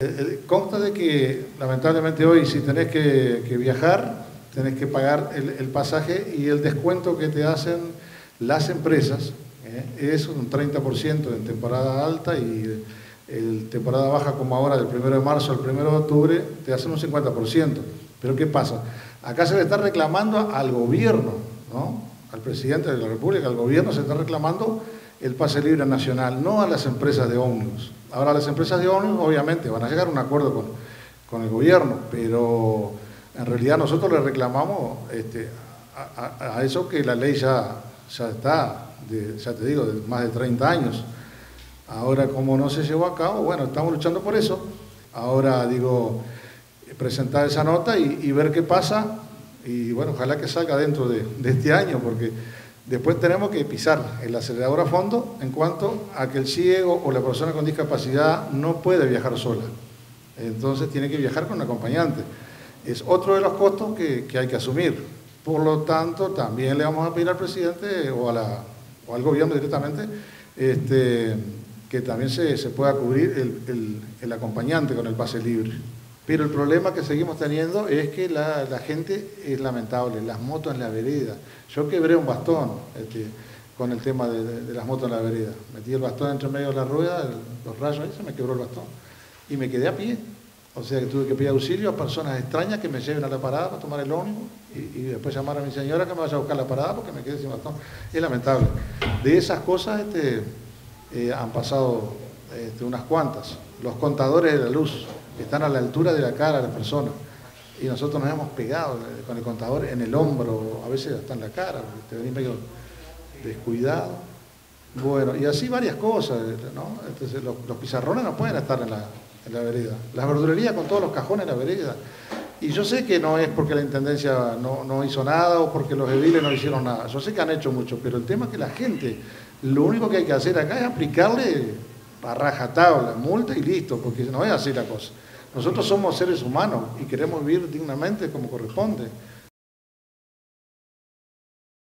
Eh, eh, consta de que lamentablemente hoy si tenés que, viajar, tenés que pagar el, pasaje y el descuento que te hacen las empresas eh, es un 30% en temporada alta y en temporada baja como ahora del 1 de marzo al 1 de octubre te hacen un 50%. Pero ¿qué pasa? Acá se le está reclamando al gobierno, ¿no? al presidente de la República, al gobierno se está reclamando el pase libre nacional, no a las empresas de ómnibus. Ahora las empresas de ONU obviamente van a llegar a un acuerdo con, el gobierno, pero en realidad nosotros le reclamamos este, a, eso que la ley ya, ya está, ya te digo, de más de 30 años. Ahora como no se llevó a cabo, bueno, estamos luchando por eso. Ahora digo, presentar esa nota y, ver qué pasa y bueno, ojalá que salga dentro de, de este año porque Después tenemos que pisar el acelerador a fondo en cuanto a que el ciego o la persona con discapacidad no puede viajar sola. Entonces tiene que viajar con un acompañante. Es otro de los costos que, hay que asumir. Por lo tanto, también le vamos a pedir al presidente o, al gobierno directamente este, que también se, pueda cubrir el acompañante con el pase libre. Pero el problema que seguimos teniendo es que la, gente es lamentable, las motos en la vereda. Yo quebré un bastón este, con el tema de, las motos en la vereda. Metí el bastón entre medio de la rueda, los rayos ahí, se me quebró el bastón. Y me quedé a pie. O sea que tuve que pedir auxilio a personas extrañas que me lleven a la parada para tomar el ómnibus y, después llamar a mi señora que me vaya a buscar la parada porque me quedé sin bastón. Es lamentable. De esas cosas este, eh, han pasado este, unas cuantas. Los contadores de la luz están a la altura de la cara de la persona. Y nosotros nos hemos pegado con el contador en el hombro, a veces hasta en la cara, te venís medio descuidado. Bueno, y así varias cosas, ¿no? Los, pizarrones no pueden estar en la, en la vereda. Las verdulerías con todos los cajones en la vereda. Y yo sé que no es porque la Intendencia no, no, hizo nada o porque los ediles no hicieron nada. Yo sé que han hecho mucho, pero el tema es que la gente, lo único que hay que hacer acá es aplicarle a rajatabla, multa y listo, porque no es así la cosa. Nosotros somos seres humanos y queremos vivir dignamente como corresponde.